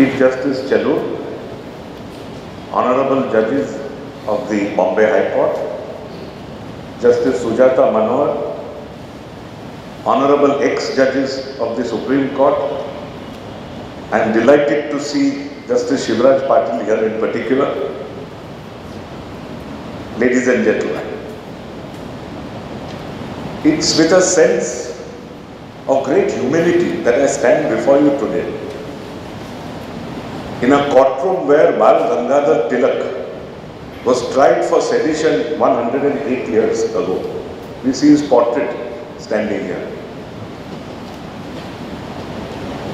Chief Justice Chellur, Honorable Judges of the Bombay High Court, Justice Sujata Manohar, Honorable ex-judges of the Supreme Court, I am delighted to see Justice Shivraj Patil here in particular. Ladies and gentlemen, it's with a sense of great humility that I stand before you today. In a courtroom where Bal Gangadhar Tilak was tried for sedition 108 years ago. We see his portrait standing here.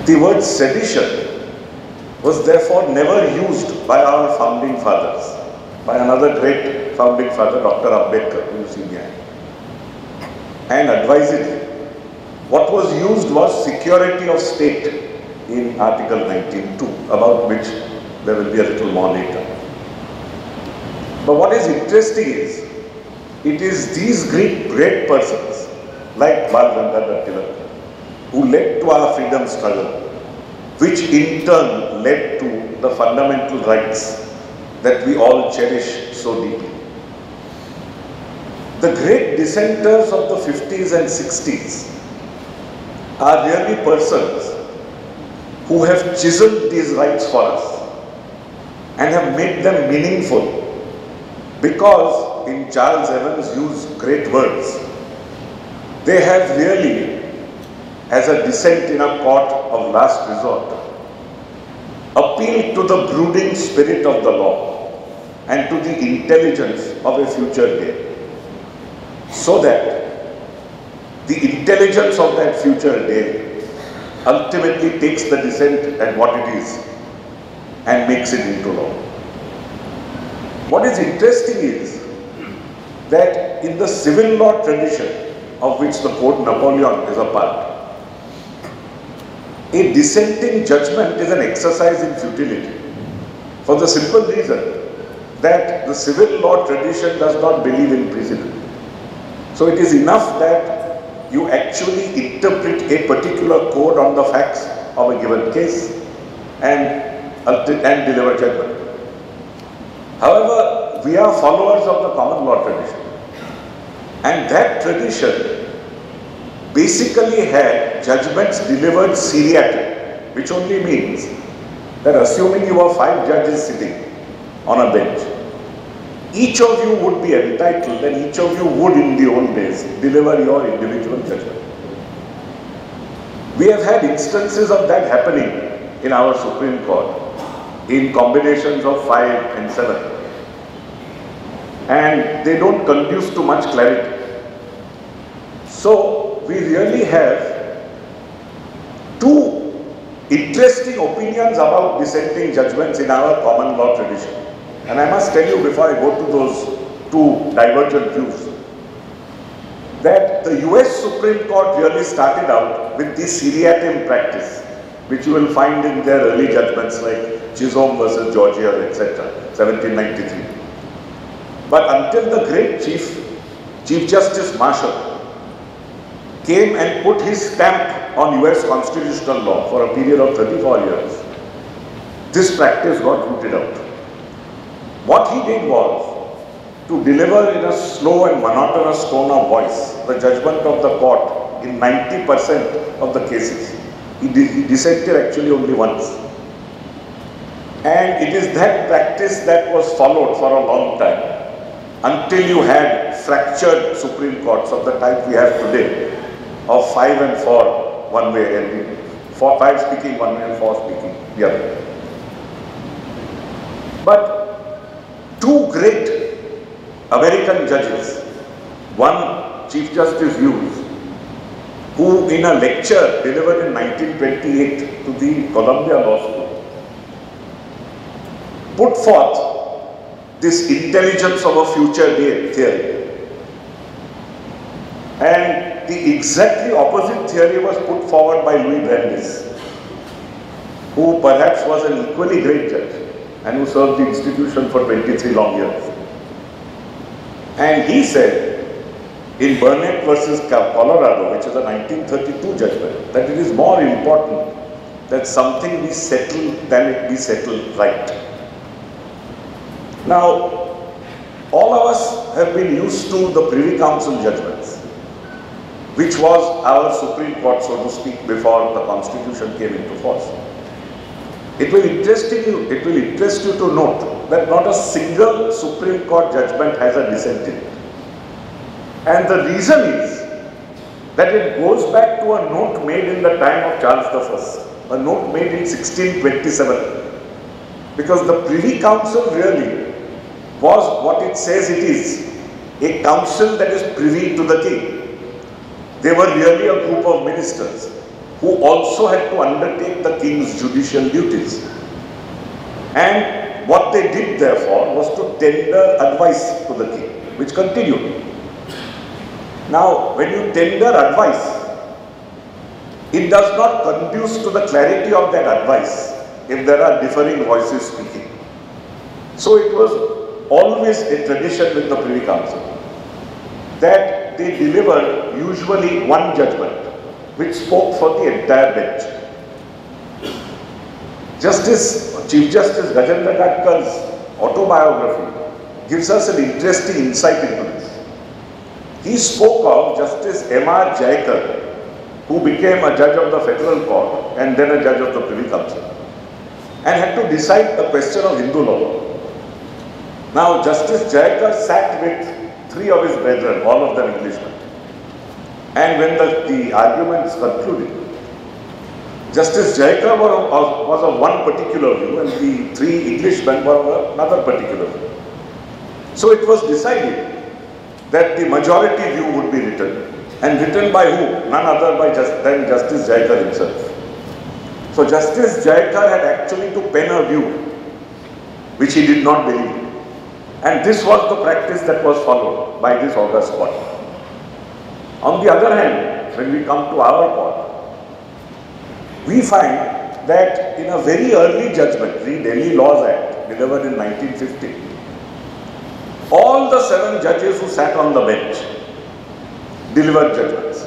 The word sedition was therefore never used by our founding fathers, by another great founding father, Dr. Ambedkar, who you see. And advisedly, what was used was security of state in Article 19.2, about which there will be a little more later. But what is interesting is, it is these great, great persons, like Bal Gangadhar Tilak, who led to our freedom struggle, which in turn led to the fundamental rights that we all cherish so deeply. The great dissenters of the 50s and 60s are really persons who have chiseled these rights for us and have made them meaningful because in Charles Evans Hughes' great words, they have really, as a dissent in a court of last resort, appealed to the brooding spirit of the law and to the intelligence of a future day. So that the intelligence of that future day ultimately takes the dissent at what it is and makes it into law. What is interesting is that in the civil law tradition of which the Code Napoleon is a part, a dissenting judgment is an exercise in futility for the simple reason that the civil law tradition does not believe in precedent. So it is enough that you actually interpret a particular code on the facts of a given case and, and deliver judgment. However, we are followers of the common law tradition. And that tradition basically had judgments delivered seriatim, which only means that assuming you were five judges sitting on a bench, each of you would be entitled and each of you would in the old days deliver your individual judgment. We have had instances of that happening in our Supreme Court in combinations of five and seven. And they don't conduce to much clarity. So we really have two interesting opinions about dissenting judgments in our common law tradition. And I must tell you before I go to those two divergent views, that the US Supreme Court really started out with the seriatim practice, which you will find in their early judgments like Chisholm versus Georgia, etc., 1793. But until the great Chief, Chief Justice Marshall, came and put his stamp on US constitutional law for a period of 34 years, this practice got rooted out. What he did was to deliver in a slow and monotonous tone of voice the judgment of the court in 90% of the cases. He, he dissented actually only once. And it is that practice that was followed for a long time until you had fractured Supreme Courts of the type we have today of five and four one way and four, five speaking one way and four speaking the other. But two great American judges, one Chief Justice Hughes, who in a lecture delivered in 1928 to the Columbia Law School, put forth this intelligence of a future day theory. And the exactly opposite theory was put forward by Louis Brandeis, who perhaps was an equally great judge and who served the institution for 23 long years. And he said in Burnet versus Coronado, which is a 1932 judgment, that it is more important that something be settled than it be settled right. Now, all of us have been used to the Privy Council judgments, which was our Supreme Court, so to speak, before the Constitution came into force. It will interest you, it will interest you to note that not a single Supreme Court judgment has a dissent in it. And the reason is that it goes back to a note made in the time of Charles I, a note made in 1627. Because the Privy Council really was what it says it is, a council that is privy to the king. They were really a group of ministers who also had to undertake the king's judicial duties. And what they did therefore was to tender advice to the king, which continued. Now, when you tender advice, it does not conduce to the clarity of that advice if there are differing voices speaking. So it was always a tradition with the Privy Council that they delivered usually one judgment which spoke for the entire bench. Justice, Chief Justice Gajendragadkar's autobiography gives us an interesting insight into this. He spoke of Justice M.R. Jayakar, who became a judge of the federal court and then a judge of the Privy Council, and had to decide the question of Hindu law. Now, Justice Jayakar sat with three of his brethren, all of them Englishmen. And when the, the argument is concluded, Justice Jayakar was, of one particular view and the three Englishmen were of another particular view. So it was decided that the majority view would be written and written by who? None other by just, than Justice Jayakar himself. So Justice Jayakar had actually to pen a view which he did not believe. And this was the practice that was followed by this august court. On the other hand, when we come to our court, we find that in a very early judgment, the Delhi Laws Act, delivered in 1950, all the seven judges who sat on the bench delivered judgments.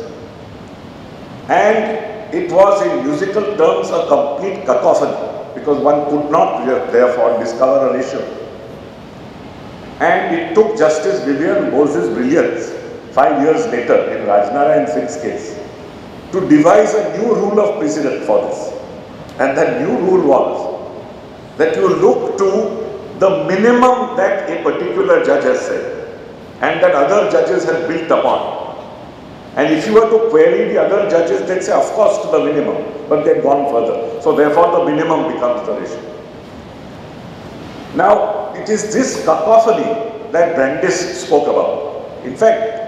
And it was in musical terms a complete cacophony because one could not therefore discover an issue. And it took Justice Vivian Bose's brilliance five years later in Rajnarayan Singh's case to devise a new rule of precedent for this. And that new rule was that you look to the minimum that a particular judge has said and that other judges have built upon. And if you were to query the other judges, they'd say, of course, to the minimum, but they've gone further. So therefore, the minimum becomes the ratio. Now, it is this cacophony that Brandeis spoke about. In fact,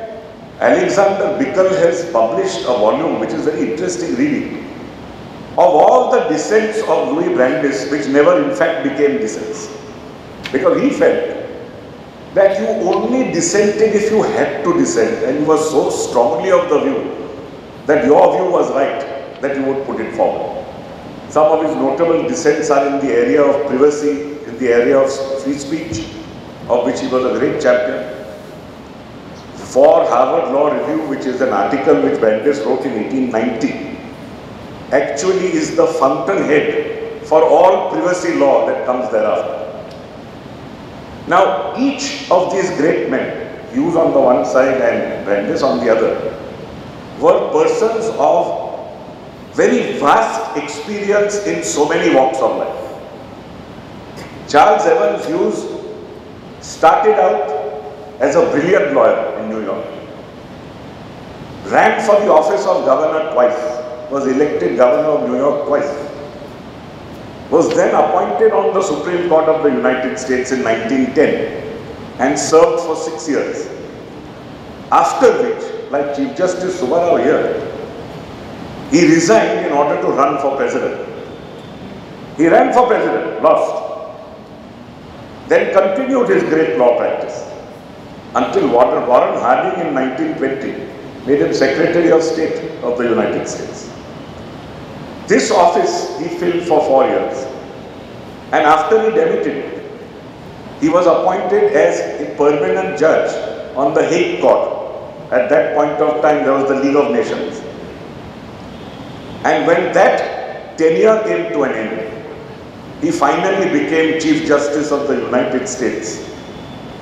Alexander Bickel has published a volume which is very interesting reading of all the dissents of Louis Brandeis which never in fact became dissents. Because he felt that you only dissented if you had to dissent and you were so strongly of the view that your view was right that you would put it forward. Some of his notable dissents are in the area of privacy, in the area of free speech, of which he was a great champion. For Harvard Law Review, which is an article which Brandeis wrote in 1890, actually is the fountainhead for all privacy law that comes thereafter. Now, each of these great men, Hughes on the one side and Brandeis on the other, were persons of very vast experience in so many walks of life. Charles Evans Hughes started out as a brilliant lawyer in New York, ran for the office of governor twice, was elected governor of New York twice, was then appointed on the Supreme Court of the United States in 1910 and served for six years. After which, like Chief Justice Subbarao here, he resigned in order to run for president. He ran for president, lost. Then continued his great law practice until Warren Harding in 1920 made him Secretary of State of the United States. This office he filled for four years. And after he demitted, he was appointed as a permanent judge on the Hague Court. At that point of time, there was the League of Nations. And when that tenure came to an end, he finally became Chief Justice of the United States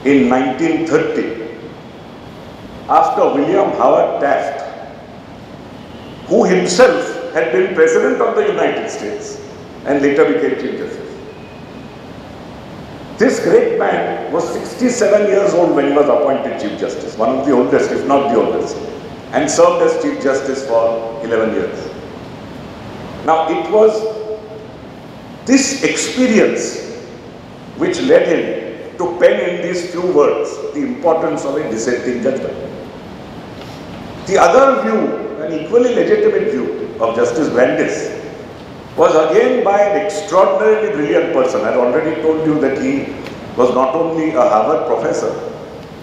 in 1930 after William Howard Taft, who himself had been President of the United States and later became Chief Justice. This great man was 67 years old when he was appointed Chief Justice, one of the oldest, if not the oldest, and served as Chief Justice for 11 years. Now, it was this experience which led him to pen in these few words the importance of a dissenting judgment. The other view, an equally legitimate view of Justice Brandeis, was again by an extraordinarily brilliant person. I had already told you that he was not only a Harvard professor,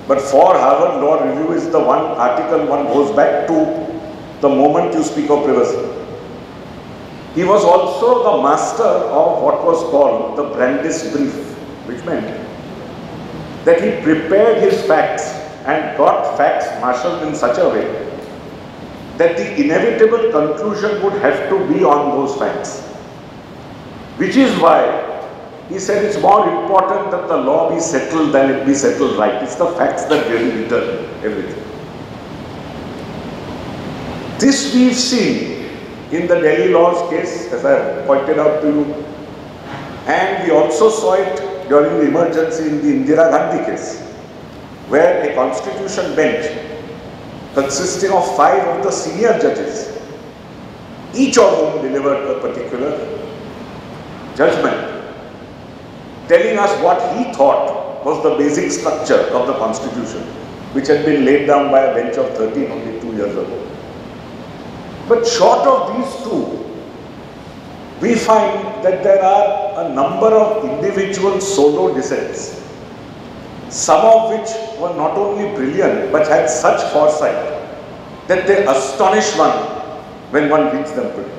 but for Harvard Law Review is the one article one goes back to the moment you speak of privacy. He was also the master of what was called the Brandeis Brief, which meant that he prepared his facts and got facts marshaled in such a way that the inevitable conclusion would have to be on those facts. Which is why he said it's more important that the law be settled than it be settled right. It's the facts that really determine everything. This we've seen in the Delhi laws case, as I pointed out to you, and we also saw it during the emergency in the Indira Gandhi case, where a constitution bench consisting of five of the senior judges, each of whom delivered a particular judgment, telling us what he thought was the basic structure of the constitution, which had been laid down by a bench of 13 only two years ago. But short of these two, we find that there are a number of individual solo dissents, some of which were not only brilliant but had such foresight that they astonish one when one reads them today.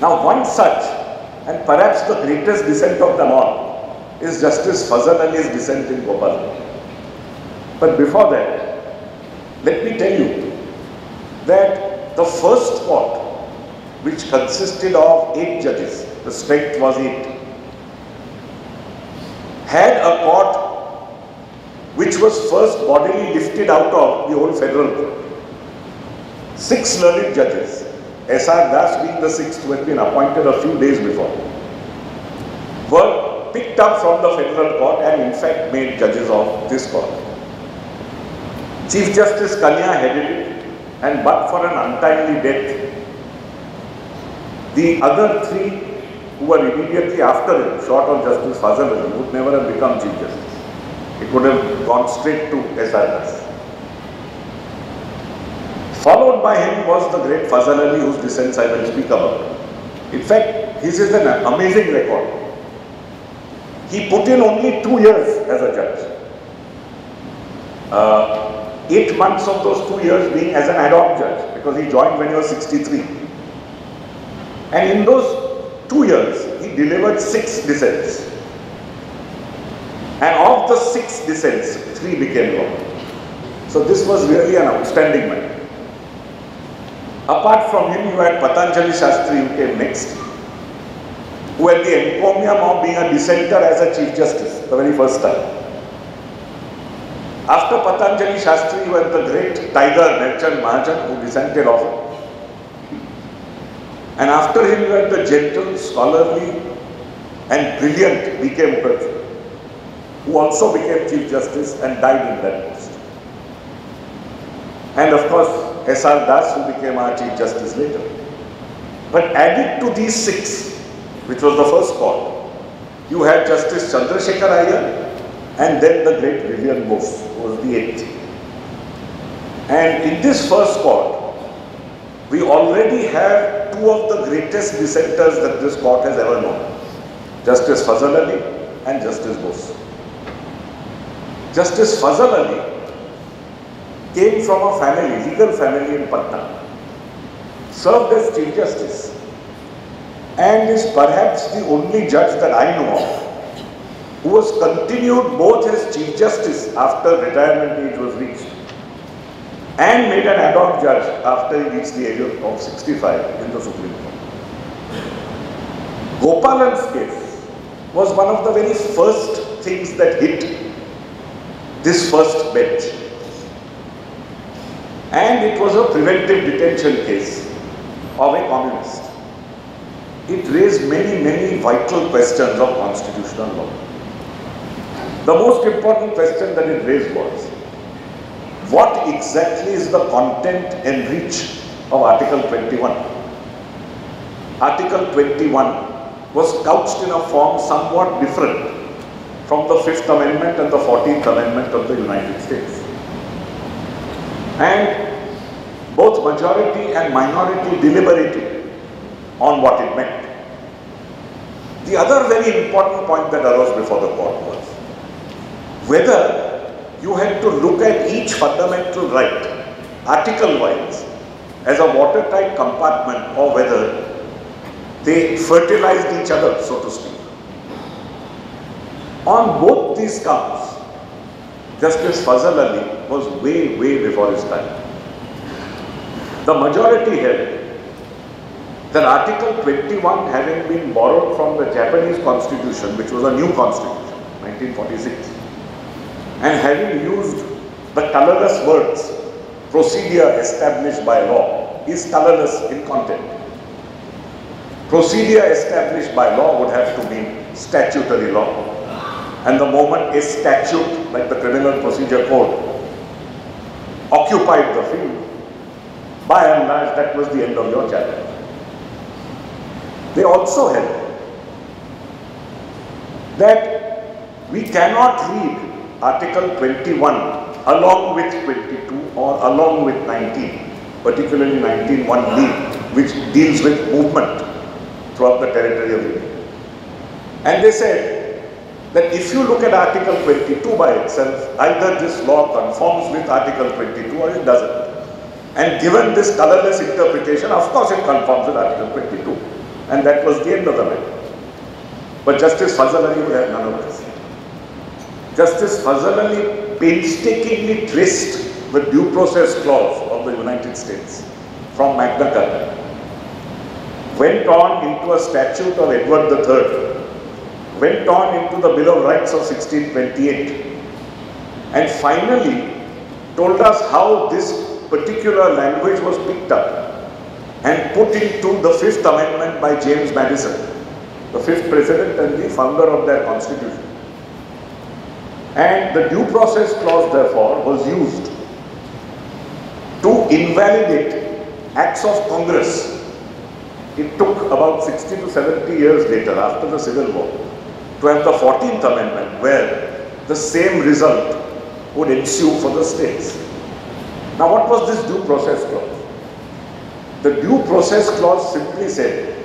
Now, one such, and perhaps the greatest dissent of them all, is Justice Fazal Ali's dissent in Gopal. But before that, let me tell you that the first court, which consisted of eight judges, the strength was eight, had a court which was first bodily lifted out of the old federal court. Six learned judges, S.R. Das being the sixth who had been appointed a few days before, were picked up from the federal court and in fact made judges of this court. Chief Justice Kania headed it and but for an untimely death, the other three who were immediately after him, short of Justice Fazal Ali, would never have become Chief Justice. It would have gone straight to SIS. Followed by him was the great Fazal Ali, whose dissents I will speak about. In fact, his is an amazing record. He put in only two years as a judge. Uh, eight months of those two years being as an ad hoc judge because he joined when he was 63. And in those two years, he delivered six dissents. And of the six dissents, three became law. So this was really an outstanding man. Apart from him, you had Patanjali Shastri who came next, who had the encomium of being a dissenter as a Chief Justice the very first time. After Patanjali Shastri, you had the great tiger Mehr Chand Mahajan who dissented often. And after him, you had the gentle, scholarly, and brilliant B.K. Mukherjee, who also became Chief Justice and died in that post. And of course, S.R. Das, who became our Chief Justice later. But added to these six, which was the first call, you had Justice Chandrasekhar Iyer, and then the great Vivian Bose was the eighth. And in this first court, we already have two of the greatest dissenters that this court has ever known, Justice Fazal Ali and Justice Bose. Justice Fazal Ali came from a family, legal family in Patna, served as Chief Justice, and is perhaps the only judge that I know of who was continued both as Chief Justice after retirement age was reached and made an ad hoc judge after he reached the age of 65 in the Supreme Court. Gopalan's case was one of the very first things that hit this first bench. And it was a preventive detention case of a communist. It raised many, many vital questions of constitutional law. The most important question that it raised was, what exactly is the content and reach of Article 21? Article 21 was couched in a form somewhat different from the Fifth Amendment and the 14th Amendment of the United States. And both majority and minority deliberated on what it meant. The other very important point that arose before the court was whether you had to look at each fundamental right, article-wise, as a watertight compartment or whether they fertilized each other, so to speak. On both these counts, Justice Fazal Ali was way, way before his time. The majority held that Article 21 having been borrowed from the Japanese constitution, which was a new constitution, 1946, and having used the colorless words, procedure established by law, is colorless in content. Procedure established by law would have to be statutory law. And the moment a statute, like the Criminal Procedure Code, occupied the field, by and large, that was the end of your challenge. They also held that we cannot read Article 21 along with 22 or along with 19, particularly 19.1b, which deals with movement throughout the territory of India. And they said that if you look at Article 22 by itself, either this law conforms with Article 22 or it doesn't. And given this colorless interpretation, of course it conforms with Article 22. And that was the end of the matter. But Justice Fazal Ali would have none of this. Justice Fazal Ali painstakingly traced the due process clause of the United States from Magna Carta. Went on into a statute of Edward III, went on into the Bill of Rights of 1628, and finally told us how this particular language was picked up and put into the Fifth Amendment by James Madison, the fifth president and the founder of their constitution. And the due process clause therefore was used to invalidate acts of Congress it took about 60 to 70 years later, after the Civil War, to have the 14th Amendment where the same result would ensue for the states. Now what was this due process clause? The due process clause simply said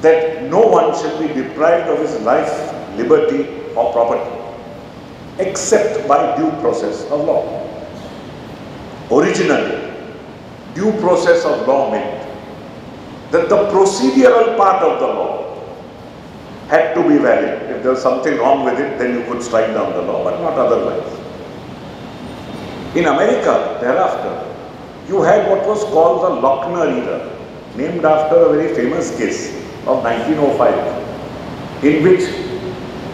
that no one shall be deprived of his life, liberty or property except by due process of law. Originally, due process of law meant that the procedural part of the law had to be valid. If there was something wrong with it, then you could strike down the law, but not otherwise. In America, thereafter, you had what was called the Lochner era, named after a very famous case of 1905, in which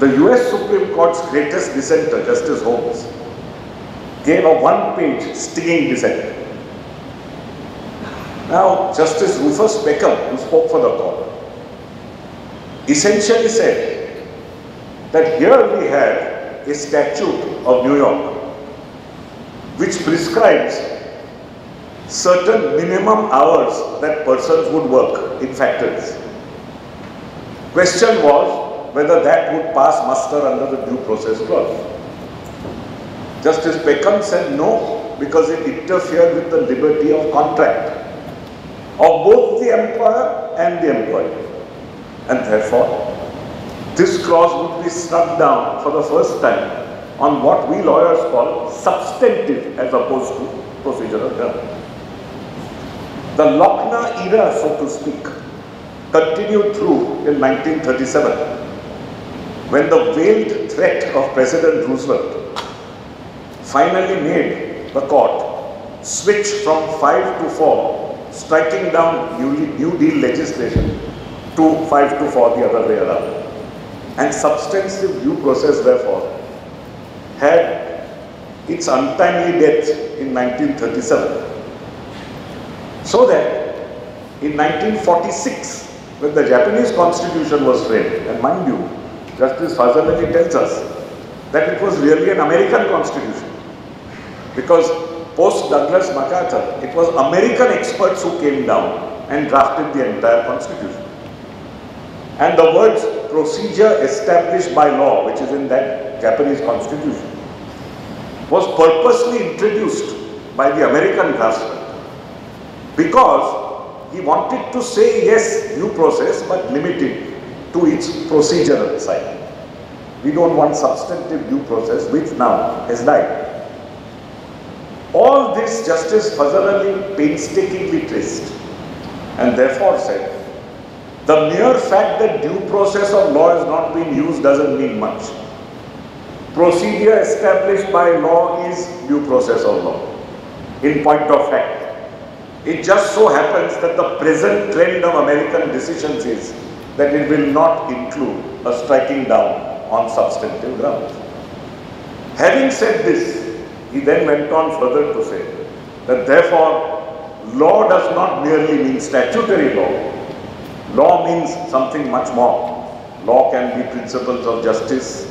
the US Supreme Court's greatest dissenter, Justice Holmes, gave a one-page stinging dissent now, Justice Rufus Peckham, who spoke for the court, essentially said that here we have a statute of New York which prescribes certain minimum hours that persons would work in factories. Question was whether that would pass muster under the due process clause. Justice Peckham said no because it interfered with the liberty of contract of both the employer and the employee. And therefore, this clause would be struck down for the first time on what we lawyers call substantive as opposed to procedural terms. The Lochner era, so to speak, continued through till 1937 when the veiled threat of President Roosevelt finally made the court switch from five to four striking down New, New Deal legislation to 5 to 4 the other way around. And substantive due process therefore had its untimely death in 1937. So that in 1946, when the Japanese constitution was framed, and mind you, Justice Fazal Ali tells us that it was really an American constitution. Because post Douglas MacArthur, it was American experts who came down and drafted the entire constitution. And the words procedure established by law, which is in that Japanese constitution, was purposely introduced by the American draftsman because he wanted to say yes, due process, but limited to its procedural side. We don't want substantive due process, which now has died. All this Justice Fazal Ali painstakingly traced and therefore said, the mere fact that due process of law is not being used doesn't mean much. Procedure established by law is due process of law. In point of fact, it just so happens that the present trend of American decisions is that it will not include a striking down on substantive grounds. Having said this, he then went on further to say that therefore law does not merely mean statutory law. Law means something much more. Law can be principles of justice.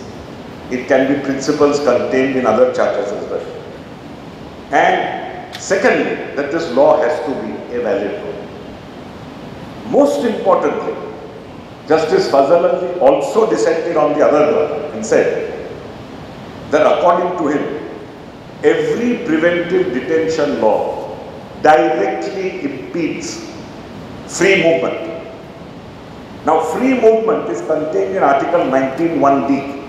It can be principles contained in other charters as well. And secondly, that this law has to be a valid law. Most importantly, Justice Fazal also dissented on the other ground and said that according to him, every preventive detention law directly impedes free movement. Now, free movement is contained in Article 19.1d.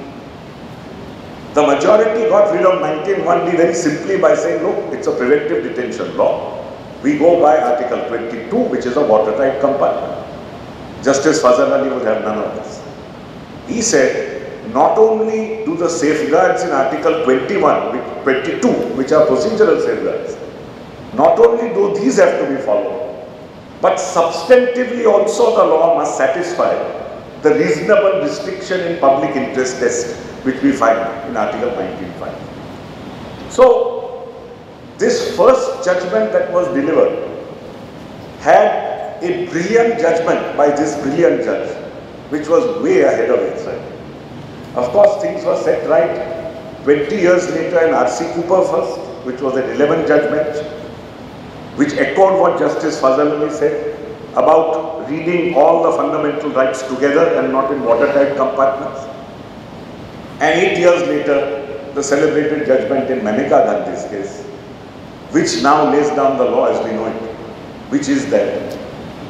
The majority got rid of 19.1d very simply by saying, look, it's a preventive detention law. We go by Article 22, which is a watertight compartment. Justice Fazal Ali would have none of this. He said, not only do the safeguards in Article 21, 22, which are procedural safeguards, not only do these have to be followed, but substantively also the law must satisfy the reasonable restriction in public interest test, which we find in Article 19.5. So, this first judgment that was delivered had a brilliant judgment by this brilliant judge, which was way ahead of its time. Of course, things were set right 20 years later in R.C. Cooper first, which was an 11 judge bench, which echoed what Justice Fazal Ali said about reading all the fundamental rights together and not in watertight compartments. And eight years later, the celebrated judgment in Maneka Gandhi's case, which now lays down the law as we know it, which is that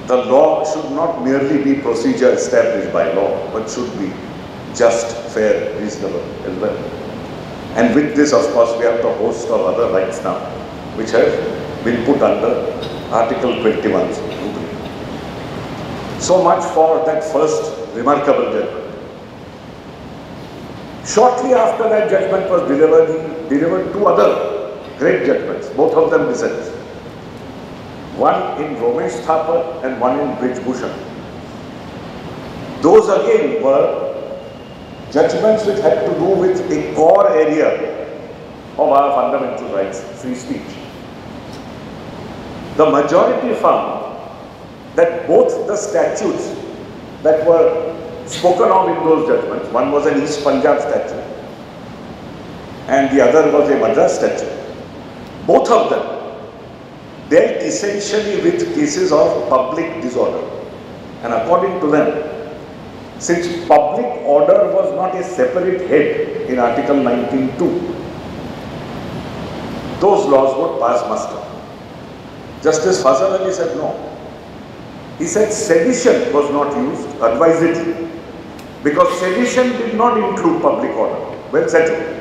the law should not merely be procedure established by law, but should be just, fair, reasonable as well. And with this, of course, we have the host of other rights now, which have been put under Article 21. So much for that first remarkable judgment. Shortly after that judgment was delivered, he delivered two other great judgments, both of them dissents one in Romesh Thapar and one in Brij Bhushan. Those again were judgments which had to do with a core area of our fundamental rights, free speech. The majority found that both the statutes that were spoken of in those judgments, one was an East Punjab statute and the other was a Madras statute, both of them dealt essentially with cases of public disorder. And according to them, since public order was not a separate head in Article 19.2, those laws would pass muster. Justice Fazal Ali said no. He said sedition was not used advisedly because sedition did not include public order. Well settled.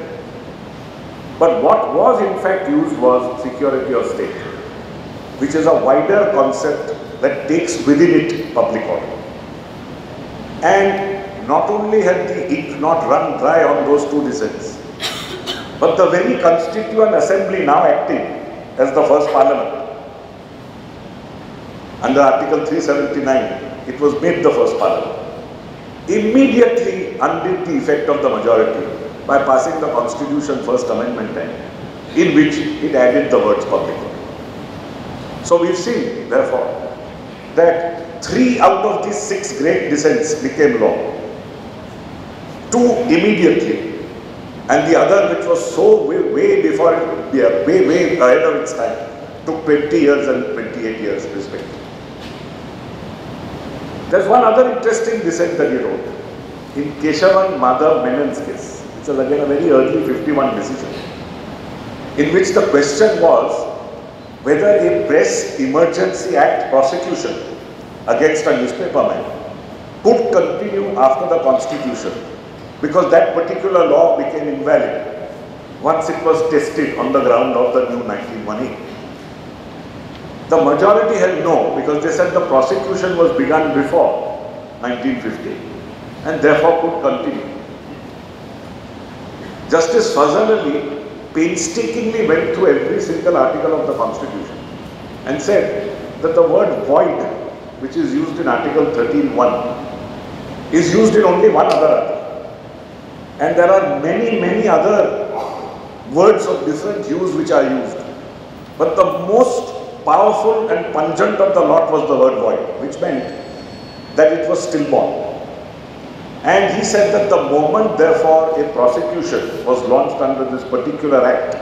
But what was in fact used was security of state which is a wider concept that takes within it public order. And not only had the ink not run dry on those two dissents, but the very Constituent Assembly now acting as the first parliament under Article 379 it was made the first parliament, immediately undid the effect of the majority by passing the Constitution First Amendment Act, in which it added the words public. So we've seen, therefore, that three out of these six great dissents became law. Two immediately, and the other which was so way, way before, way, way ahead of its time, took 20 years and 28 years respectively. There's one other interesting dissent that he wrote in Keshavan Madhav Menon's case. It's again a very early 51 decision in which the question was whether a press emergency act prosecution against a newspaper man could continue after the constitution because that particular law became invalid once it was tested on the ground of the new 1918. The majority held no because they said the prosecution was begun before 1950 and therefore could continue. Justice Fazal Ali painstakingly went through every single article of the constitution and said that the word void which is used in article 13.1 is used in only one other article. And there are many, many other words of different use which are used. But the most powerful and pungent of the lot was the word void, which meant that it was stillborn. And he said that the moment, therefore, a prosecution was launched under this particular act,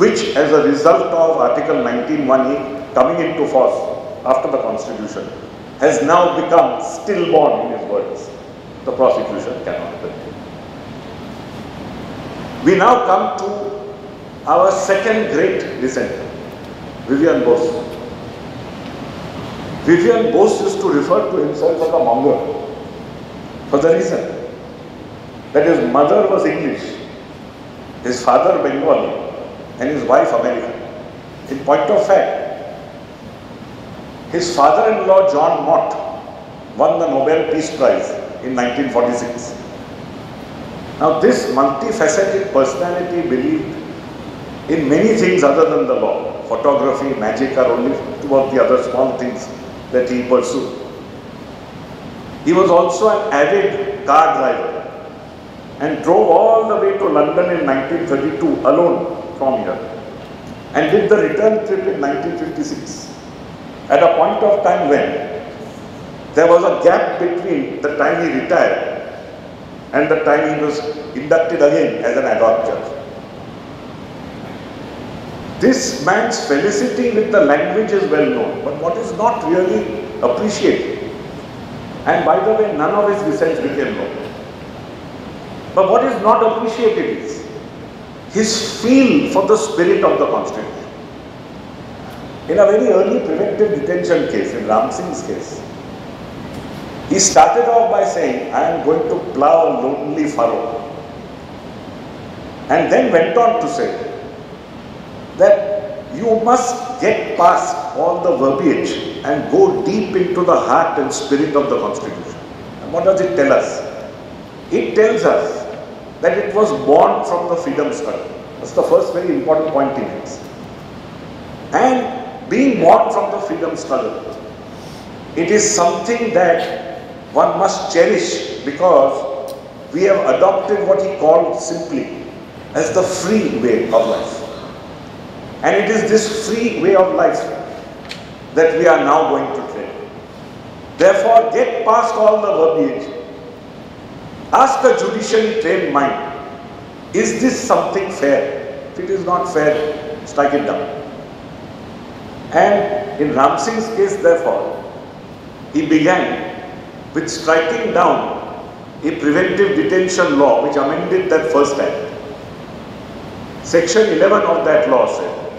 which as a result of Article 19.1e coming into force after the Constitution, has now become stillborn in his words. The prosecution cannot continue. We now come to our second great dissenter, Vivian Bose. Vivian Bose used to refer to himself as a Mongol for the reason that his mother was English, his father Bengali, and his wife American. In point of fact, his father-in-law John Mott won the Nobel Peace Prize in 1946. Now this multifaceted personality believed in many things other than the law photography, magic are only two of the other small things that he pursued. He was also an avid car driver and drove all the way to London in 1932 alone from here and did the return trip in 1956 at a point of time when there was a gap between the time he retired and the time he was inducted again as an ad judge. This man's felicity with the language is well known, but what is not really appreciated, and by the way, none of his dissents became law. But what is not appreciated is his feel for the spirit of the Constitution. In a very early preventive detention case, in Ram Singh's case, he started off by saying, I am going to plow a lonely furrow. And then went on to say, that you must get past all the verbiage and go deep into the heart and spirit of the Constitution. And what does it tell us? It tells us that it was born from the freedom struggle. That's the first very important point he makes. And being born from the freedom struggle, it is something that one must cherish because we have adopted what he called simply as the free way of life. And it is this free way of life that we are now going to train. Therefore, get past all the verbiage. Ask a judicially trained mind, is this something fair? If it is not fair, strike it down. And in Ram Singh's case, therefore, he began with striking down a preventive detention law which amended that first act. Section 11 of that law said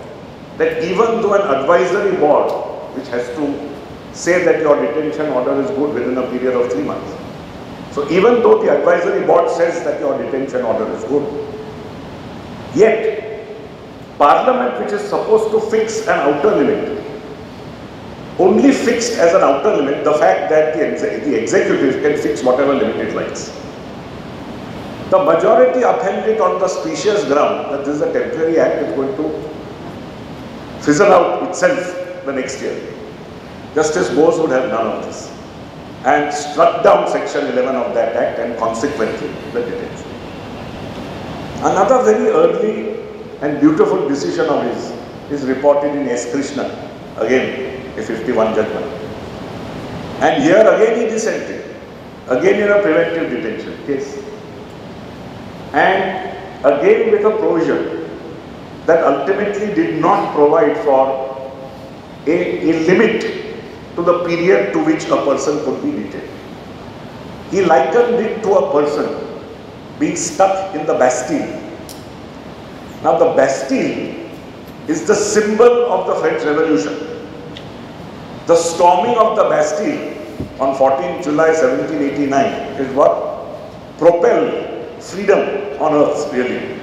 that even though an advisory board, which has to say that your detention order is good within a period of three months. So even though the advisory board says that your detention order is good, yet parliament which is supposed to fix an outer limit, only fixed as an outer limit the fact that the, the executive can fix whatever limit it likes. The majority upheld it on the specious ground that this is a temporary act, it's going to fizzle out itself the next year. Justice Bose would have none of this. and struck down section 11 of that act and consequently the detention. Another very early and beautiful decision of his is reported in S. Krishna, again a 51 judgment. And here again he dissented, again in a preventive detention case. And again with a provision that ultimately did not provide for a, a limit to the period to which a person could be detained. He likened it to a person being stuck in the Bastille. Now the Bastille is the symbol of the French Revolution. The storming of the Bastille on 14 July 1789 is what propelled freedom on earth really.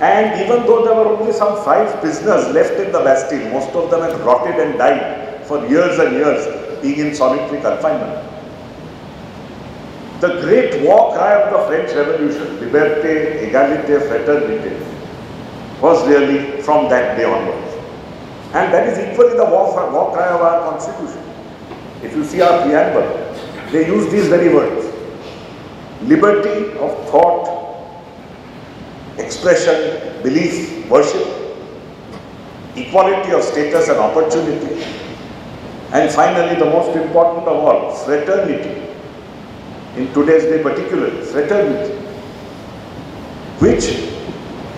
And even though there were only some five prisoners left in the Bastille, most of them had rotted and died for years and years being in solitary confinement. The great war cry of the French Revolution, liberté, égalité, fraternité, was really from that day onwards. And that is equally the war, war cry of our constitution. If you see our preamble, they use these very words. Liberty of thought, expression, belief, worship, equality of status and opportunity, and finally the most important of all, fraternity. In today's day particularly, fraternity, which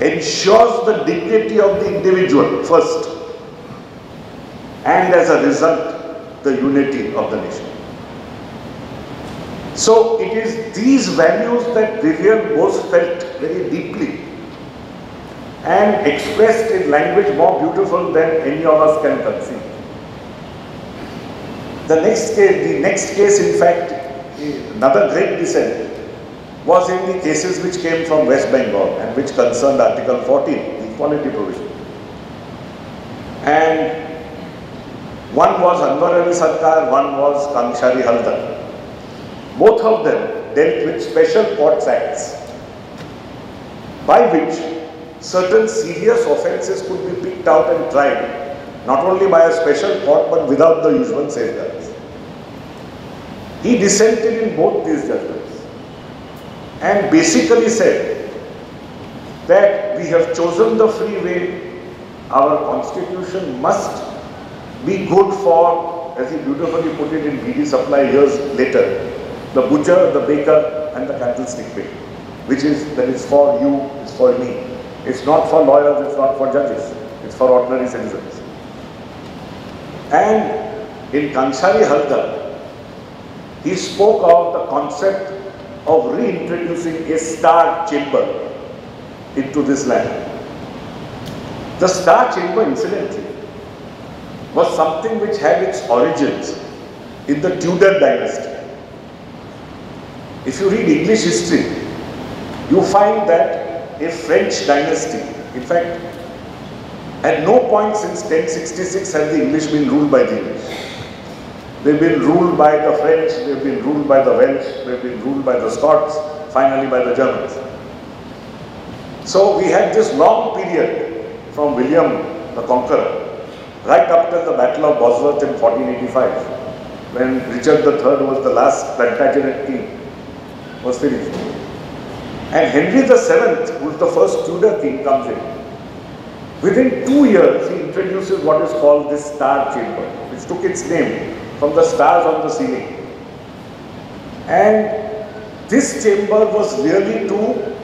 ensures the dignity of the individual first, and as a result, the unity of the nation. So it is these values that Vivian Bose felt very deeply and expressed in language more beautiful than any of us can conceive. The next case, the next case in fact another great dissent was in the cases which came from West Bengal and which concerned Article 14, the equality provision. And one was Anwar Ali Sarkar, one was Kangshari Haldar. Both of them dealt with special courts acts by which certain serious offences could be picked out and tried not only by a special court but without the usual safeguards. He dissented in both these judgments and basically said that we have chosen the free way, our constitution must be good for, as he beautifully put it in Bidi Supply years later, the butcher, the baker and the candlestick maker, which is that is for you, it's for me. It's not for lawyers, it's not for judges, it's for ordinary citizens. And in Kangshari Haldar, he spoke of the concept of reintroducing a star chamber into this land. The star chamber, incidentally, was something which had its origins in the Tudor dynasty. If you read English history, you find that a French dynasty, in fact, at no point since 1066 had the English been ruled by the English. They've been ruled by the French, they've been ruled by the Welsh, they've been ruled by the Scots, finally by the Germans. So we had this long period from William the Conqueror right up till the Battle of Bosworth in 1485 when Richard III was the last Plantagenet king was finished. And Henry VII, who is the first Tudor king, comes in. Within two years, he introduces what is called this Star Chamber, which took its name from the stars on the ceiling. And this chamber was really to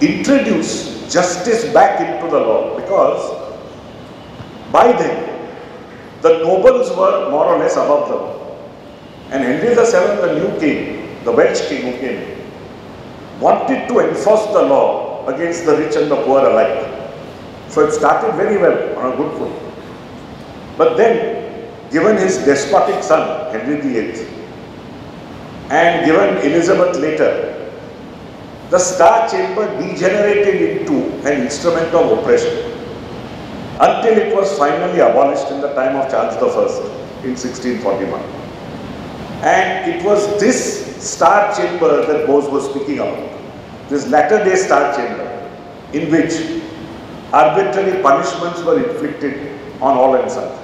introduce justice back into the law because by then the nobles were more or less above the law. And Henry VII, the new king, the Welsh king who came, wanted to enforce the law against the rich and the poor alike. So it started very well on a good foot. But then given his despotic son, Henry VIII, and given Elizabeth later, the Star Chamber degenerated into an instrument of oppression until it was finally abolished in the time of Charles I in 1641. And it was this Star Chamber that Bose was speaking about, this latter day Star Chamber, in which arbitrary punishments were inflicted on all and sundry.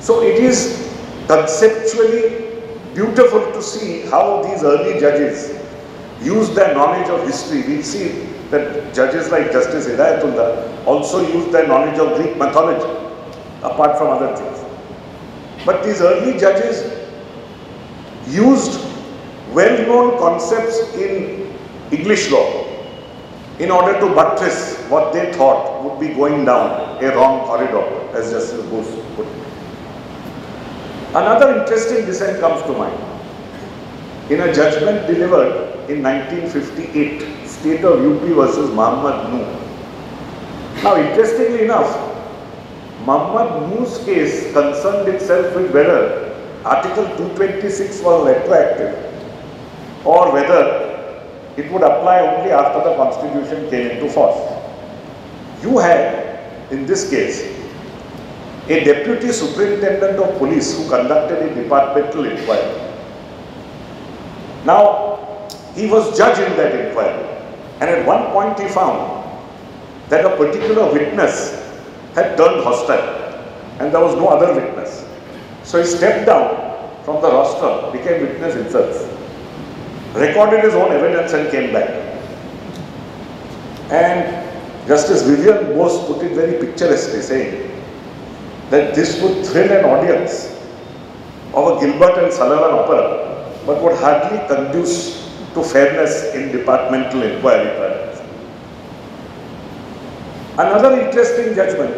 So it is conceptually beautiful to see how these early judges used their knowledge of history. We see that judges like Justice Hidayatullah also used their knowledge of Greek mythology, apart from other things. But these early judges used well-known concepts in English law in order to buttress what they thought would be going down a wrong corridor, as Justice Bose put it. Another interesting dissent comes to mind. In a judgment delivered in 1958, State of UP versus Muhammad Noor. Now, interestingly enough, Muhammad Noor's case concerned itself with whether Article 226 was retroactive or whether it would apply only after the constitution came into force. You had, in this case, a deputy superintendent of police who conducted a departmental inquiry. Now, he was judge in that inquiry and at one point he found that a particular witness had turned hostile and there was no other witness. So he stepped down from the roster, became witness himself recorded his own evidence and came back. And Justice Vivian Bose put it very picturesquely saying that this would thrill an audience of a Gilbert and Sullivan opera but would hardly conduce to fairness in departmental inquiry trials. Another interesting judgment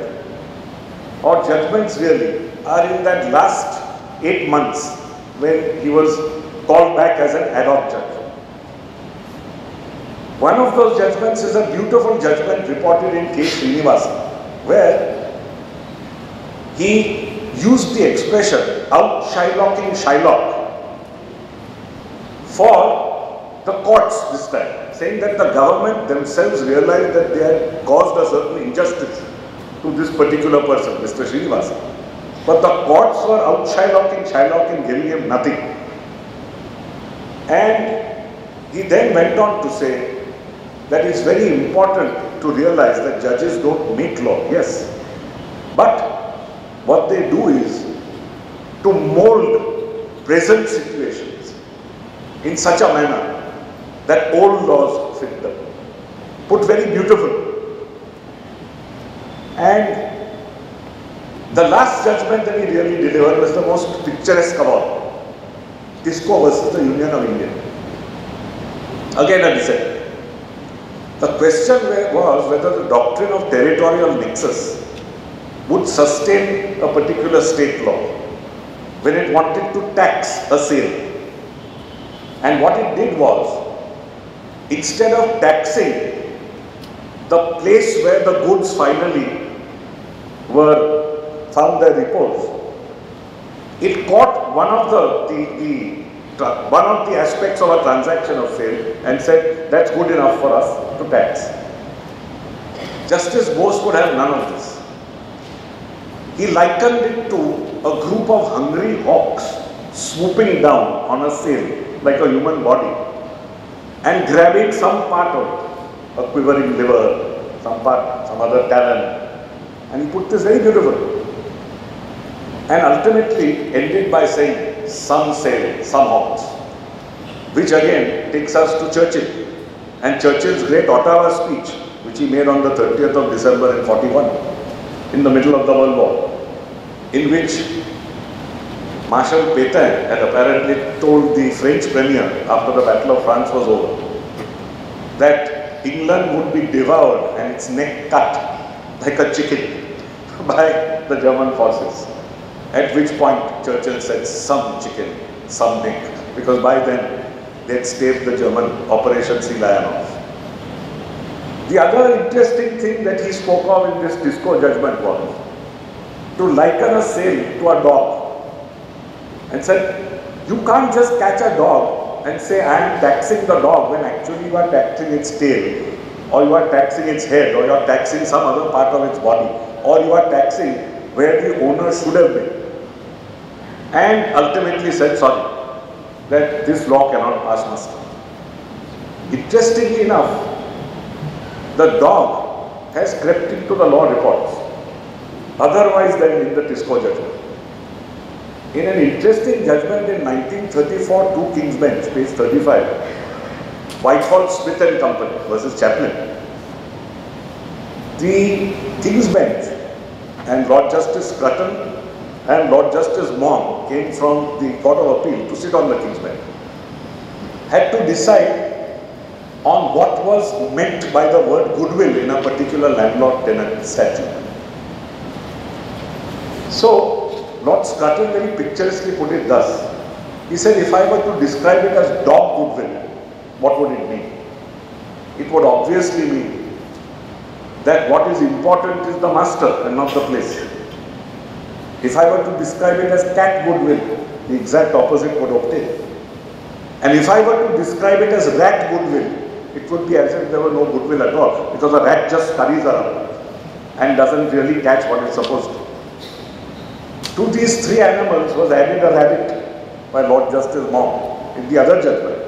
or judgments really are in that last eight months when he was called back as an ad hoc judge. One of those judgments is a beautiful judgment reported in K. Srinivasan, where he used the expression out Shylocking Shylock for the courts this time, saying that the government themselves realized that they had caused a certain injustice to this particular person, Mr. Srinivasan. But the courts were out Shylocking Shylock and giving him nothing. And he then went on to say that it's very important to realize that judges don't make law, yes. But what they do is to mold present situations in such a manner that old laws fit them. Put very beautiful. And the last judgment that he really delivered was the most picturesque of all. Versus the Union of India. Again a dissent. The question was whether the doctrine of territorial nexus would sustain a particular state law when it wanted to tax a sale. And what it did was, instead of taxing the place where the goods finally were found their repose, it caught one of the, the, the, one of the aspects of a transaction of sale and said that's good enough for us to tax. Justice Bose would have none of this. He likened it to a group of hungry hawks swooping down on a sale like a human body and grabbing some part of it, a quivering liver, some part, some other talent. And he put this very beautiful and ultimately ended by saying some say, some ought. Which again takes us to Churchill and Churchill's great Ottawa speech, which he made on the 30th of December in 41, in the middle of the World War, in which Marshal Pétain had apparently told the French Premier after the Battle of France was over that England would be devoured and its neck cut like a chicken by the German forces. At which point Churchill said, some chicken, some neck, because by then they'd staved the German Operation Sea Lion off. The other interesting thing that he spoke of in this TISCO judgment was to liken a sale to a dog and said, you can't just catch a dog and say, I am taxing the dog when actually you are taxing its tail or you are taxing its head or you are taxing some other part of its body or you are taxing where the owner should have been and ultimately said sorry that this law cannot pass muster. Interestingly enough, the dog has crept into the law reports otherwise than in the TISCO judgment. In an interesting judgment in 1934, two King's Bench, page 35, Whiteman, Smith and Company versus Chaplin. The King's Bench and Lord Justice Scruton and Lord Justice Maugham came from the Court of Appeal to sit on the King's Bench. Had to decide on what was meant by the word goodwill in a particular landlord-tenant statute. So, Lord Scruton very picturesquely put it thus. He said, if I were to describe it as dog goodwill, what would it mean? It would obviously mean that what is important is the master and not the place. If I were to describe it as cat goodwill, the exact opposite would obtain. And if I were to describe it as rat goodwill, it would be as if there were no goodwill at all, because a rat just scurries around and doesn't really catch what it's supposed to. To these three animals was added a rabbit by Lord Justice Maugham in the other judgment,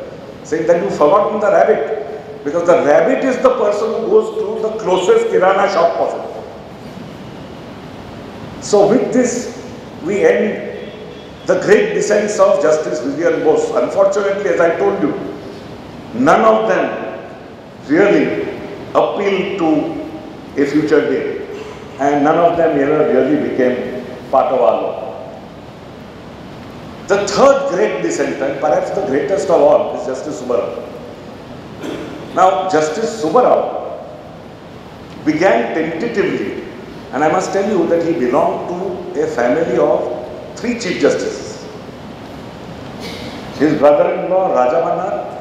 saying that you've forgotten the rabbit because the rabbit is the person who goes to the closest kirana shop possible. So with this, we end the great dissents of Justice Vivian Bose. Unfortunately, as I told you, none of them really appealed to a future day and none of them ever really became part of our law. The third great dissenter, perhaps the greatest of all, is Justice Subbarao. Now, Justice Subbarao began tentatively, and I must tell you that he belonged to a family of three Chief Justices. His brother-in-law, Raja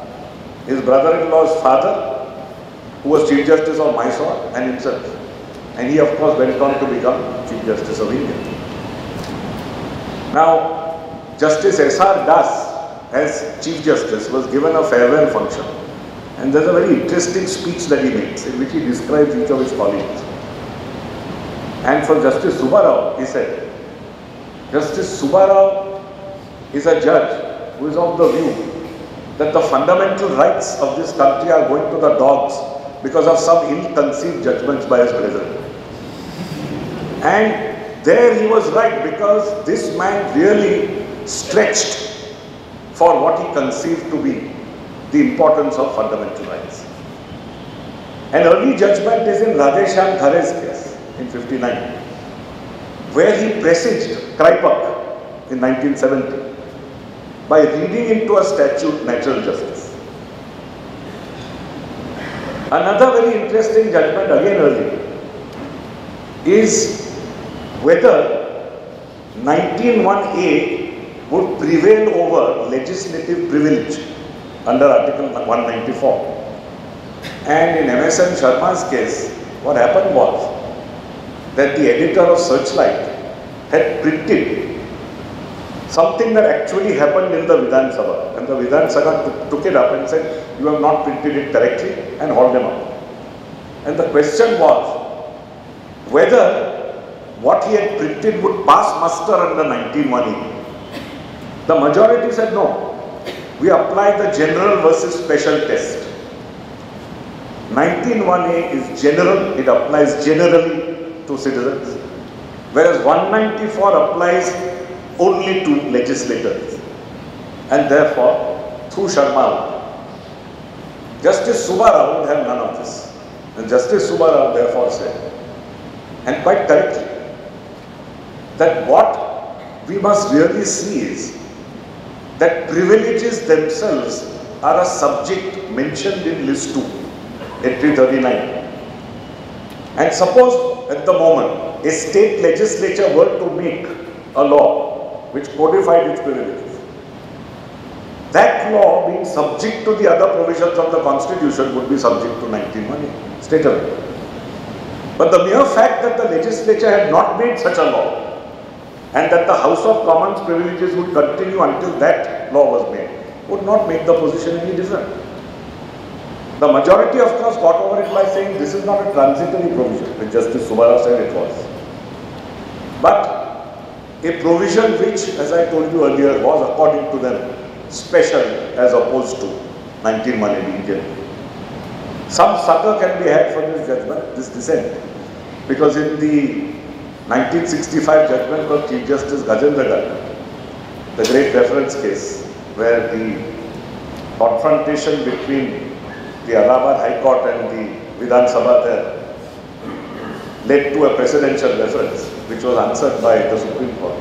his brother-in-law's father, who was Chief Justice of Mysore, and himself. And he, of course, went on to become Chief Justice of India. Now, Justice S.R. Das, as Chief Justice, was given a farewell function. And there's a very interesting speech that he makes in which he describes each of his colleagues. And for Justice Subbarao, he said, Justice Subbarao is a judge who is of the view that the fundamental rights of this country are going to the dogs because of some ill-conceived judgments by his brethren. And there he was right because this man really stretched for what he conceived to be the importance of fundamental rights. An early judgment is in Radheshyam Khare's case in 59, where he presaged Kraipak in 1970 by reading into a statute natural justice. Another very interesting judgment again early is whether 191A would prevail over legislative privilege under Article 194. And in MSM Sharma's case, what happened was that the editor of Searchlight had printed something that actually happened in the Vidhan Sabha. And the Vidhan Sabha took it up and said, you have not printed it correctly and hauled them up. And the question was whether what he had printed would pass muster under 1918. The majority said no. We apply the general versus special test. 191A is general, it applies generally to citizens, whereas 194 applies only to legislators. And therefore, through Sharma, Justice Subbarao would have none of this. And Justice Subbarao therefore said, and quite correctly, that what we must really see is that privileges themselves are a subject mentioned in list 2, entry 39. And suppose at the moment a state legislature were to make a law which codified its privileges. That law being subject to the other provisions of the constitution would be subject to 1918, state law. But the mere fact that the legislature had not made such a law and that the House of Commons privileges would continue until that law was made would not make the position any different. The majority of course got over it by saying this is not a transitory provision, which Justice Subbarao said it was. But a provision which, as I told you earlier, was according to them special as opposed to 19 money Indian. Some succor can be had for this judgment, this dissent, because in the 1965 judgment of Chief Justice Gajendra the great reference case where the confrontation between the Allahabad High Court and the Vidhan Sabha there led to a presidential reference which was answered by the Supreme Court.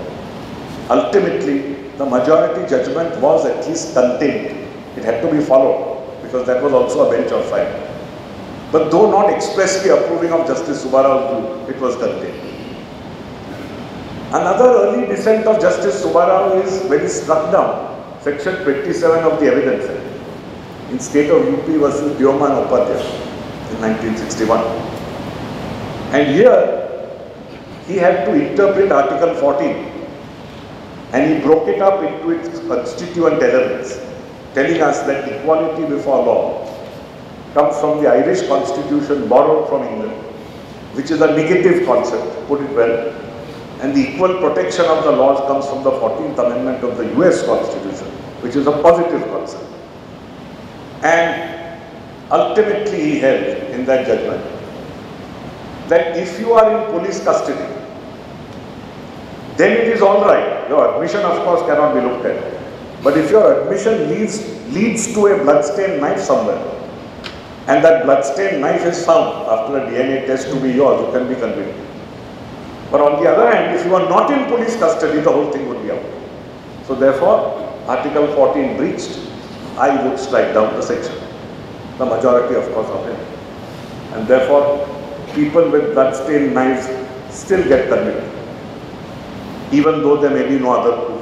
Ultimately, the majority judgment was at least contained. It had to be followed because that was also a bench of five. But though not expressly approving of Justice Subbarao's view, it was contained. Another early dissent of Justice Subbarao is when he struck down Section 27 of the Evidence Act in state of UP versus Deoman Upadhyay in 1961. And here he had to interpret Article 14 and he broke it up into its constituent elements, telling us that equality before law comes from the Irish constitution borrowed from England, which is a negative concept, put it well, and the equal protection of the laws comes from the 14th Amendment of the US Constitution, which is a positive concept. And ultimately he held in that judgment that if you are in police custody, then it is all right. Your admission, of course, cannot be looked at. But if your admission leads, leads to a bloodstained knife somewhere, and that bloodstained knife is found after a DNA test to be yours, you can be convicted. But on the other hand, if you are not in police custody, the whole thing would be out. So therefore, Article 14 breached, I would strike down the section. The majority, of course, of it. And therefore, people with bloodstained knives still get convicted even though there may be no other proof.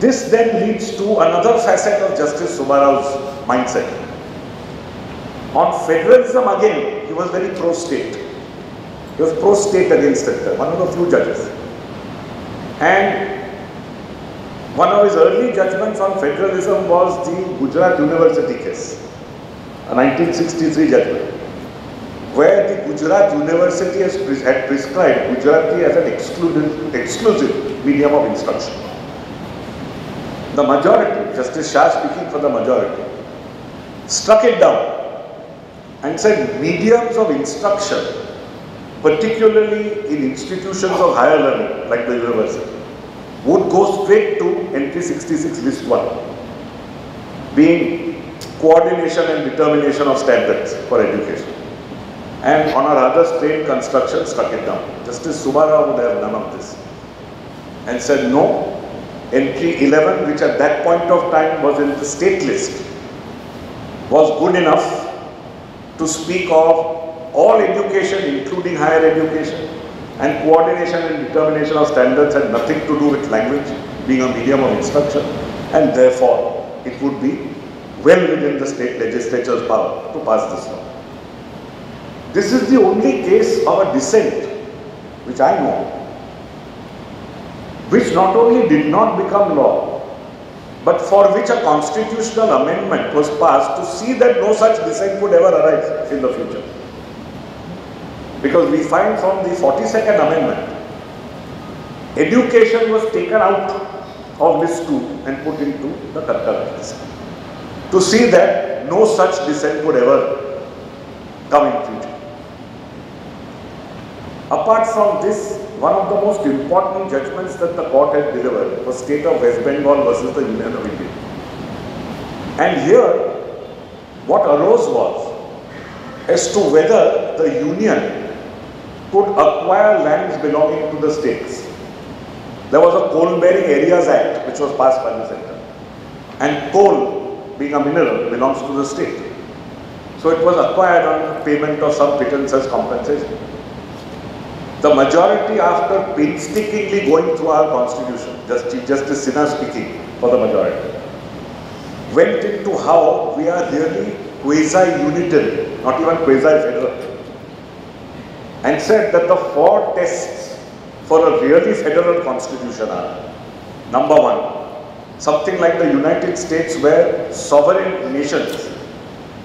This then leads to another facet of Justice Subbarao's mindset. On federalism again, he was very pro-state. He was pro-state against center, one of the few judges. And one of his early judgments on federalism was the Gujarat University case, a 1963 judgment where the Gujarat University had prescribed Gujarati as an exclusive, exclusive medium of instruction. The majority, Justice Shah speaking for the majority, struck it down and said mediums of instruction, particularly in institutions of higher learning like the university, would go straight to NP 66 list 1, being coordination and determination of standards for education and on a rather strained construction struck it down. Justice Subbarao would have none of this and said no, entry 11 which at that point of time was in the state list was good enough to speak of all education including higher education and coordination and determination of standards had nothing to do with language being a medium of instruction and therefore it would be well within the state legislature's power to pass this law. This is the only case of a dissent which I know, which not only did not become law, but for which a constitutional amendment was passed to see that no such dissent would ever arise in the future. Because we find from the 42nd Amendment, education was taken out of list 2 and put into the list. To see that no such dissent would ever come in future. Apart from this, one of the most important judgments that the court had delivered was State of West Bengal versus the Union of India. And here, what arose was as to whether the Union could acquire lands belonging to the states. There was a Coal Bearing Areas Act which was passed by the center. And coal, being a mineral, belongs to the state. So it was acquired on payment of some pittance as compensation. The majority after painstakingly going through our constitution, Justice, Justice Sinha speaking for the majority, went into how we are really quasi-unitary, not even quasi-federal, and said that the four tests for a really federal constitution are, number one, something like the United States where sovereign nations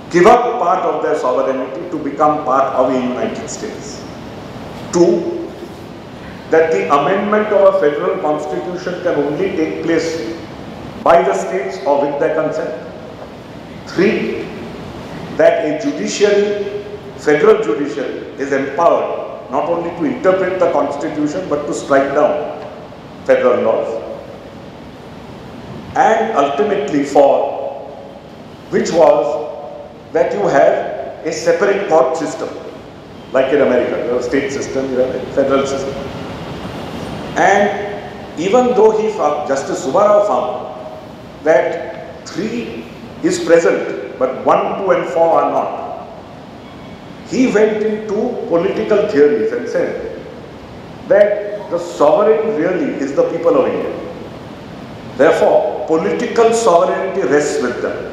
give up part of their sovereignty to become part of a United States. Two, that the amendment of a federal constitution can only take place by the states or with their consent. Three, that a judiciary, federal judiciary is empowered not only to interpret the constitution but to strike down federal laws, and ultimately for which was that you have a separate court system, like in America, you have a state system, you have a federal system. And even though he found, Justice Subbarao found that three is present, but one, two and four are not, he went into political theories and said that the sovereign really is the people of India. Therefore, political sovereignty rests with them.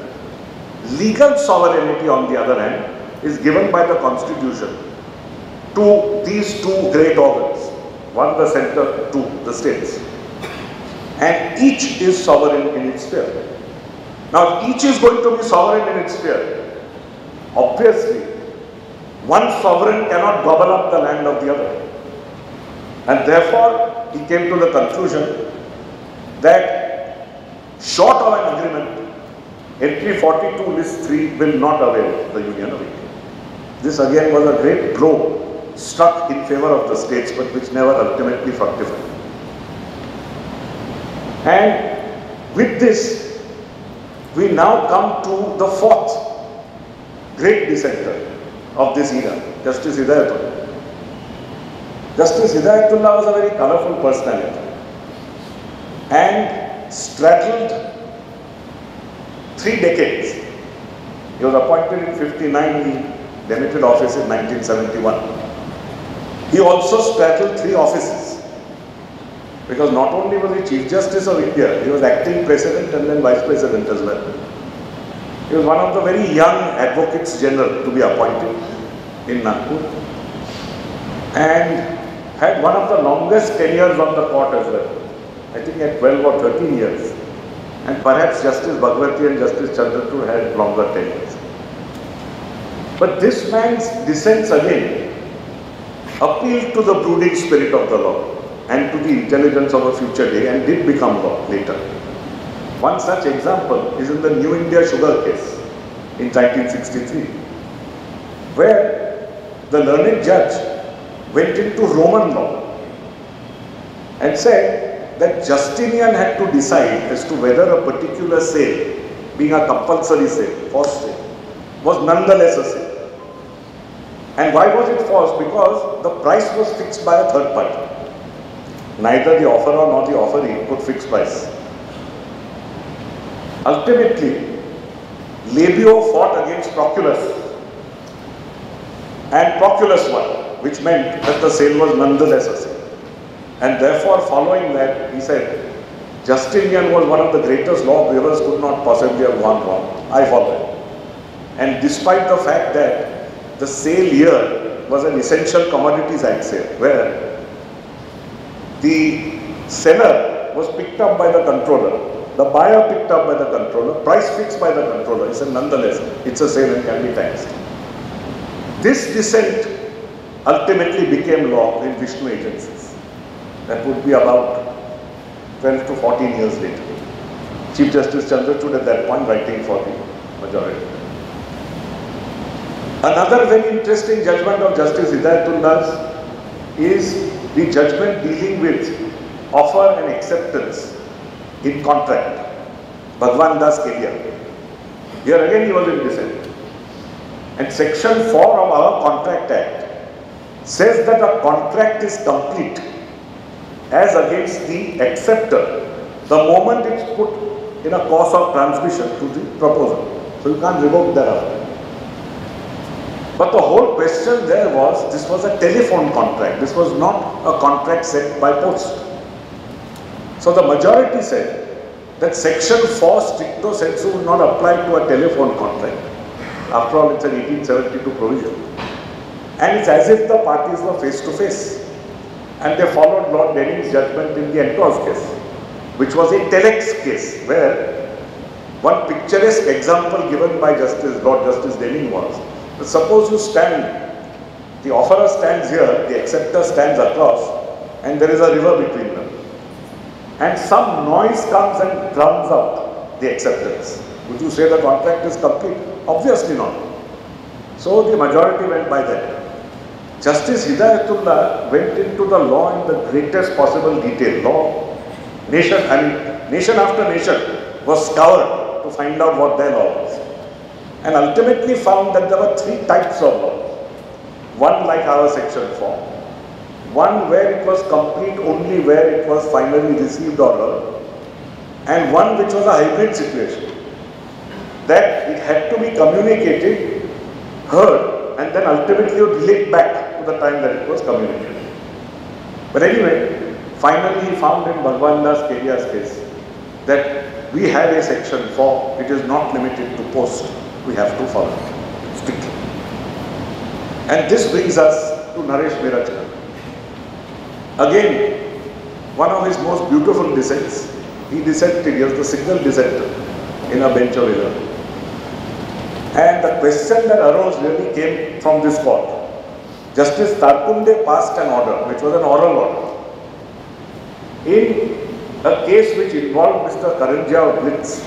Legal sovereignty, on the other hand, is given by the constitution to these two great organs, one the center, two the states. And each is sovereign in its sphere. Now, each is going to be sovereign in its sphere. Obviously, one sovereign cannot gobble up the land of the other. And therefore, he came to the conclusion that short of an agreement, entry 42 list 3 will not avail the Union of India. This again was a great blow struck in favor of the states but which never ultimately fructified. And with this, we now come to the fourth great dissenter of this era, Justice Hidayatullah. Justice Hidayatullah was a very colorful personality and straddled three decades. He was appointed in 59, he limited office in 1971. He also straddled three offices because not only was he Chief Justice of India, he was acting President and then Vice President as well. He was one of the very young Advocates General to be appointed in Nagpur and had one of the longest tenures on the court as well. I think at 12 or 13 years. And perhaps Justice Bhagwati and Justice Chandrachud had longer tenures. But this man's dissents again appealed to the brooding spirit of the law and to the intelligence of a future day and did become law later. One such example is in the New India sugar case in 1963, where the learned judge went into Roman law and said that Justinian had to decide as to whether a particular sale, being a compulsory sale, forced sale, was nonetheless a sale. And why was it false? Because the price was fixed by a third party. Neither the offerer nor the offeree could fix price. Ultimately, Labeo fought against Proculus and Proculus won, which meant that the sale was nonetheless a sale. And therefore, following that, he said, Justinian was one of the greatest lawgivers, could not possibly have gone wrong. I follow him. And despite the fact that the sale year was an essential commodities act sale where the seller was picked up by the controller, the buyer picked up by the controller, price fixed by the controller. He said nonetheless it's a sale and can be taxed. This dissent ultimately became law in Vishnu agencies. That would be about 12 to 14 years later. Chief Justice Chandrachud at that point writing for the majority. Another very interesting judgment of Justice Hidayatullah's is the judgment dealing with offer and acceptance in contract. Bhagwan Das Kedia. Here again he was in dissent. And section 4 of our Contract Act says that a contract is complete as against the acceptor the moment it's put in a course of transmission to the proposer. So you can't revoke thereafter. But the whole question there was, this was a telephone contract. This was not a contract sent by post. So the majority said that section 4 stricto sensu would not apply to a telephone contract. After all, it's an 1872 provision. And it's as if the parties were face to face. And they followed Lord Denning's judgment in the Entores case, which was a telex case, where one picturesque example given by Justice, Lord Justice Denning was Suppose you stand, the offerer stands here, the acceptor stands across, and there is a river between them. And some noise comes and drowns out the acceptance. Would you say the contract is complete? Obviously not. So the majority went by that. Justice Hidayatullah went into the law in the greatest possible detail. Law nation, I mean, nation after nation was scoured to find out what their law was. And ultimately found that there were three types of law. One like our section 4, one where it was complete only where it was finally received or heard, and one which was a hybrid situation. That it had to be communicated, heard, and then ultimately relate back to the time that it was communicated. But anyway, finally he found in Bhagwan Das case that we have a section 4, it is not limited to post, we have to follow it strictly. And this brings us to Naresh Mirajkar. Again, one of his most beautiful dissents, he dissented, he was the single dissenter in a bench of 11. And the question that arose really came from this court. Justice Tarkunde passed an order, which was an oral order, in a case which involved Mr. Karanjia of Blitz.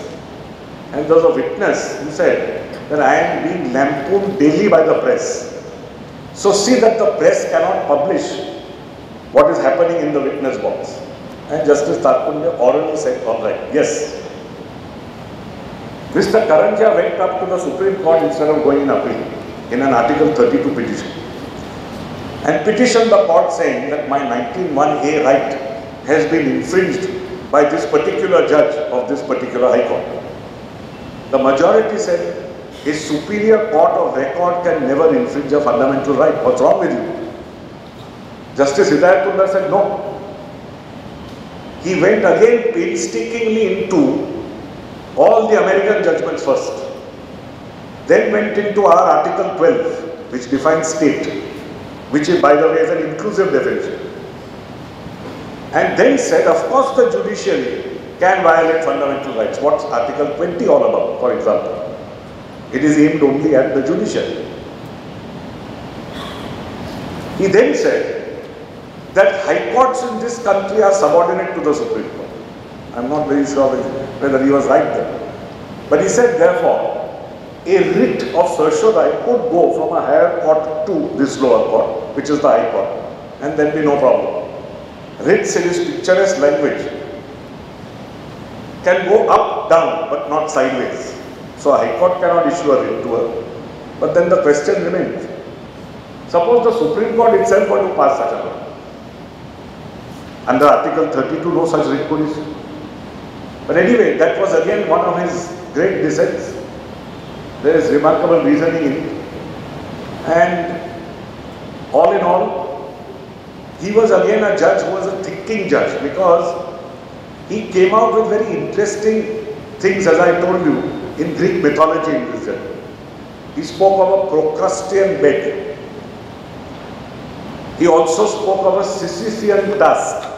And there was a witness who said that I am being lampooned daily by the press. So see that the press cannot publish what is happening in the witness box. And Justice Tarkunde orally said, all right, yes. Mr. Karanjia went up to the Supreme Court instead of going in appeal in an Article 32 petition. And petitioned the court saying that my 191A right has been infringed by this particular judge of this particular High Court. The majority said a superior court of record can never infringe a fundamental right. What's wrong with you? Justice Hidayatullah said no. He went again painstakingly into all the American judgments first. Then went into our Article 12, which defines state, which is, by the way, is an inclusive definition. And then said, of course, the judiciary can violate fundamental rights. What's Article 20 all about, for example? It is aimed only at the judiciary. He then said, that high courts in this country are subordinate to the Supreme Court. I'm not very sure whether he was right there. But he said, therefore, a writ of certiorari could go from a higher court to this lower court, which is the high court, and then be no problem. Writs in his picturesque language can go up, down, but not sideways. So a high court cannot issue a writ to her. But then the question remains, suppose the Supreme Court itself were to pass such a law. Under Article 32, no such writ. But anyway, that was again one of his great dissents. There is remarkable reasoning in it. And all in all, he was again a judge who was a thinking judge because he came out with very interesting things, as I told you, in Greek mythology in this. He spoke of a Procrustean bed. He also spoke of a Sisyphean task.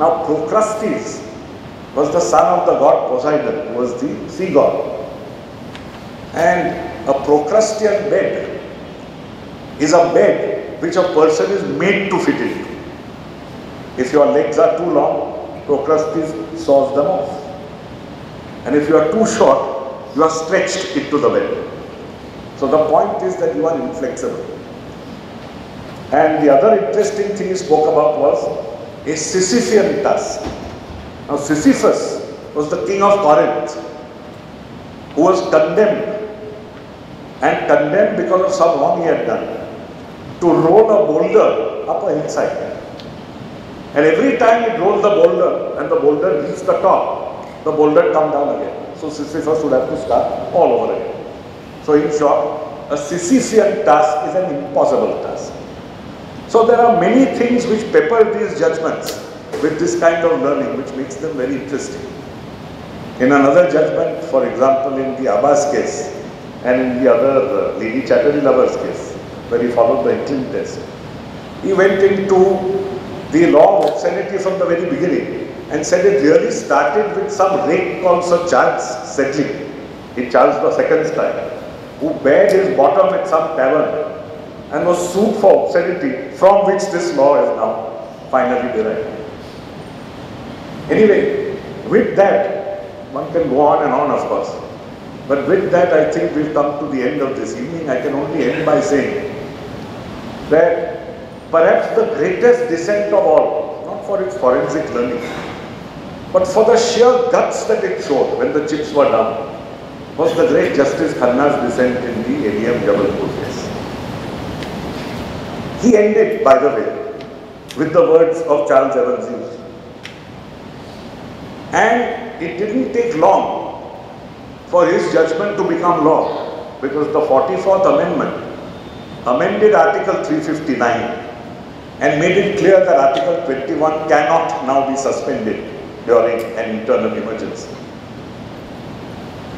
Now, Procrustes was the son of the god Poseidon, who was the sea god. And a Procrustean bed is a bed which a person is made to fit into. If your legs are too long, Procrustes saws them off. And if you are too short, you are stretched into the bed. So the point is that you are inflexible. And the other interesting thing he spoke about was a Sisyphean task. Now Sisyphus was the king of Corinth who was condemned and condemned because of some wrong he had done to roll a boulder up a hillside. And every time he rolled the boulder and the boulder reached the top, the boulder come down again. So Sisyphus would have to start all over again. So in short, a Sisyphean task is an impossible task. So there are many things which pepper these judgments with this kind of learning which makes them very interesting. In another judgment, for example, in the Abbas case and in the other uh, Lady Chatterley lovers case, where he followed the Hicklin test, he went into the law of obscenity from the very beginning and said it really started with some rake called Sir Charles Sedley, in Charles the second style, who bared his bottom at some tavern and was sued for obscenity from which this law is now finally derived. Anyway, with that, one can go on and on of course. But with that I think we've come to the end of this evening. I can only end by saying that perhaps the greatest dissent of all, not for its forensic learning, But for the sheer guts that it showed when the chips were down, was the great Justice Khanna's dissent in the ADM Jabalpur. He ended, by the way, with the words of Charles Evans Hughes. And it didn't take long for his judgment to become law because the 44th Amendment amended Article 359 and made it clear that Article 21 cannot now be suspended during an internal emergency.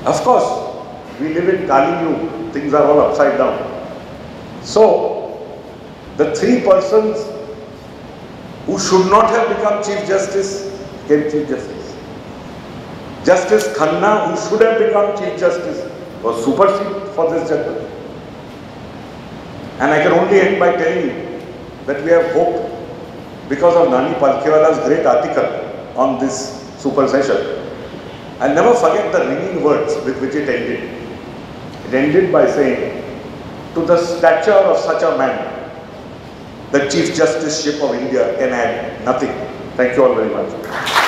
Of course, we live in Kali Yuga, things are all upside down. So, the three persons who should not have become Chief Justice became Chief Justice. Justice Khanna, who should have become Chief Justice, was superseded for this judgment. And I can only end by telling you that we have hope because of Nani Palkhiwala's great article on this super session. I'll never forget the ringing words with which it ended. It ended by saying, to the stature of such a man, the Chief Justiceship of India can add nothing. Thank you all very much.